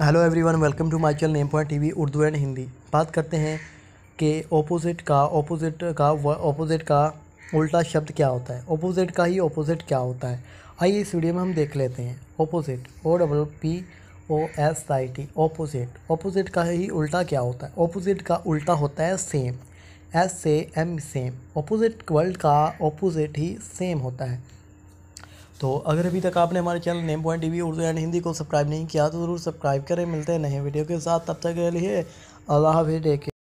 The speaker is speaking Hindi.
Hello everyone welcome to my channel name point TV Urdu and Hindi बात करते हैं कि ओपोजिट का ओपोजिट का ओपोजिट का उल्टा शब्द क्या होता है? ओपोजिट का ही ओपोजिट क्या होता है? आइए इस वीडियो में हम देख लेते हैं। Opposite O double P O S I T opposite opposite का ही उल्टा क्या होता है? ओपोजिट का उल्टा होता है सेम एस से एम सेम ओपोजिट वर्ल्ड का ओपोजिट ही सेम होता है। तो अगर अभी तक आपने हमारे channel name point TV Urdu and Hindi को सब्सक्राइब नहीं किया तो ज़रूर सब्सक्राइब करें, मिलते हैं नए वीडियो के साथ, तब तक के लिए अल्लाह हाफिज़